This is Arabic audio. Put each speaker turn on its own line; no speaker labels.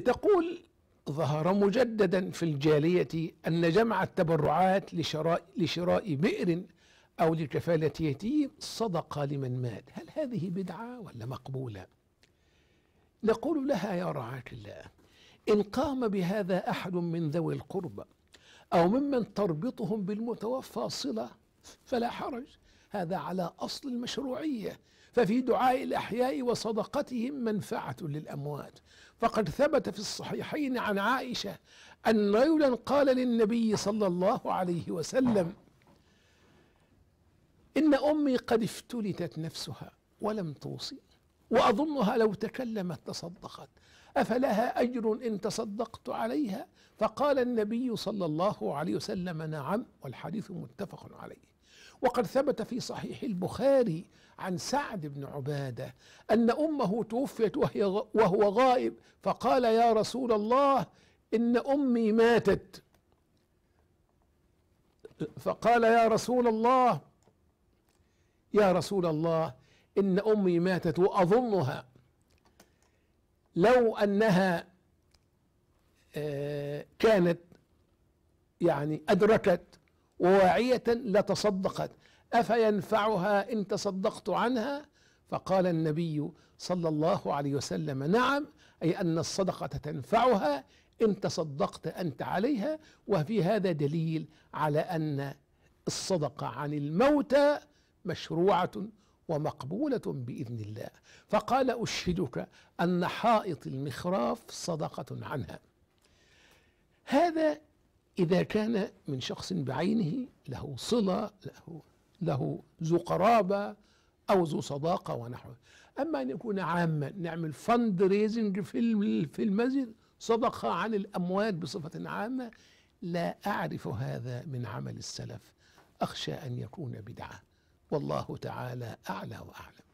تقول ظهر مجددا في الجالية أن جمع التبرعات لشراء, لشراء بئر أو لكفالة يتيم صدقة لمن مات. هل هذه بدعة ولا مقبولة؟ نقول لها يا رعاة الله إن قام بهذا أحد من ذوي القربى أو ممن تربطهم بالمتوفى صلة فلا حرج. هذا على أصل المشروعية. ففي دعاء الأحياء وصدقتهم منفعة للأموات. فقد ثبت في الصحيحين عن عائشة أن رجلا قال للنبي صلى الله عليه وسلم إن أمي قد افتلتت نفسها ولم توصي وأظنها لو تكلمت تصدقت. أفلها أجر إن تصدقت عليها؟ فقال النبي صلى الله عليه وسلم نعم والحديث متفق عليه. وقد ثبت في صحيح البخاري عن سعد بن عبادة أن أمه توفيت وهي وهو غائب فقال يا رسول الله إن أمي ماتت. فقال يا رسول الله يا رسول الله إن أمي ماتت وأظنها. لو أنها آه، كانت يعني أدركت وواعية لتصدقت أفينفعها إن تصدقت عنها؟ فقال النبي صلى الله عليه وسلم نعم أي أن الصدقة تنفعها إن تصدقت أنت عليها. وفي هذا دليل على أن الصدقة عن الموتى مشروعة ومقبولة بإذن الله. فقال أشهدك أن حائط المخراف صدقة عنها. هذا إذا كان من شخص بعينه له صلة له له ذو قرابة أو ذو صداقة ونحوه. أما أن يكون عاما نعمل فند ريزنج في في المسجد صدقة عن الأموات بصفة عامة لا أعرف هذا من عمل السلف. أخشى أن يكون بدعة. والله تعالى أعلى وأعلم.